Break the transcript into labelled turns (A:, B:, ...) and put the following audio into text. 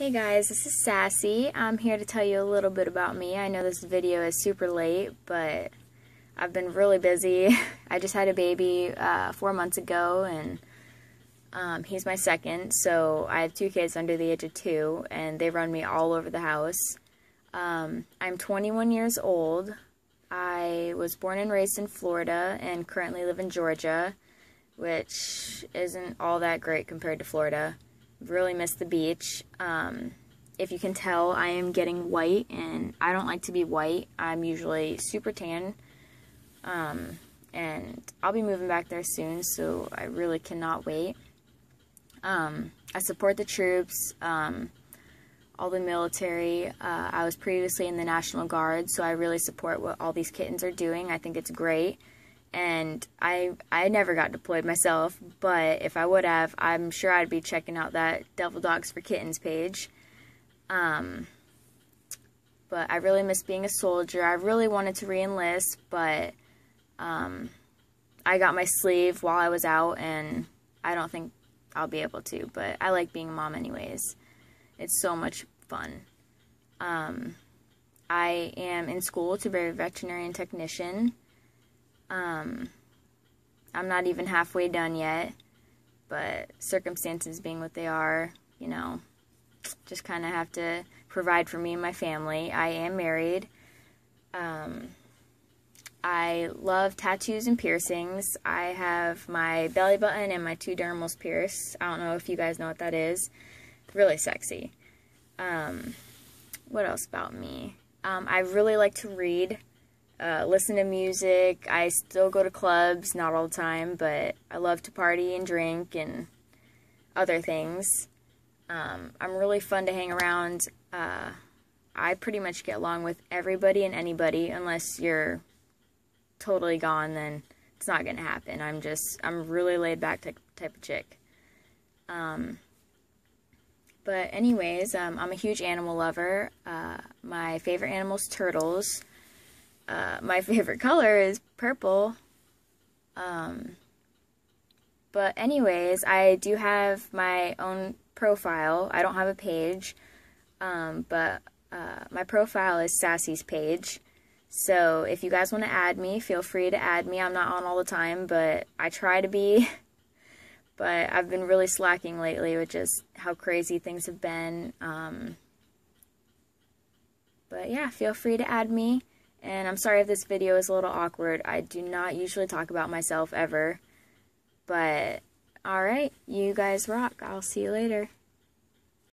A: Hey guys, this is Sassy. I'm here to tell you a little bit about me. I know this video is super late, but I've been really busy. I just had a baby uh, four months ago, and um, he's my second, so I have two kids under the age of two, and they run me all over the house. Um, I'm 21 years old. I was born and raised in Florida and currently live in Georgia, which isn't all that great compared to Florida really miss the beach. Um, if you can tell, I am getting white, and I don't like to be white. I'm usually super tan, um, and I'll be moving back there soon, so I really cannot wait. Um, I support the troops, um, all the military. Uh, I was previously in the National Guard, so I really support what all these kittens are doing. I think it's great and I I never got deployed myself, but if I would have, I'm sure I'd be checking out that Devil Dogs for Kittens page. Um, but I really miss being a soldier. I really wanted to reenlist, but um, I got my sleeve while I was out, and I don't think I'll be able to. But I like being a mom anyways. It's so much fun. Um, I am in school to be a veterinarian technician. Um, I'm not even halfway done yet, but circumstances being what they are, you know, just kind of have to provide for me and my family. I am married. Um, I love tattoos and piercings. I have my belly button and my two dermals pierced. I don't know if you guys know what that is. Really sexy. Um, what else about me? Um, I really like to read uh, listen to music. I still go to clubs, not all the time, but I love to party and drink and other things. Um, I'm really fun to hang around. Uh, I pretty much get along with everybody and anybody, unless you're totally gone, then it's not going to happen. I'm just, I'm really laid back type, type of chick. Um, but anyways, um, I'm a huge animal lover. Uh, my favorite animal is turtles. Uh, my favorite color is purple. Um, but anyways, I do have my own profile. I don't have a page, um, but uh, my profile is Sassy's page. So if you guys want to add me, feel free to add me. I'm not on all the time, but I try to be. but I've been really slacking lately with just how crazy things have been. Um, but yeah, feel free to add me. And I'm sorry if this video is a little awkward. I do not usually talk about myself ever. But, alright, you guys rock. I'll see you later.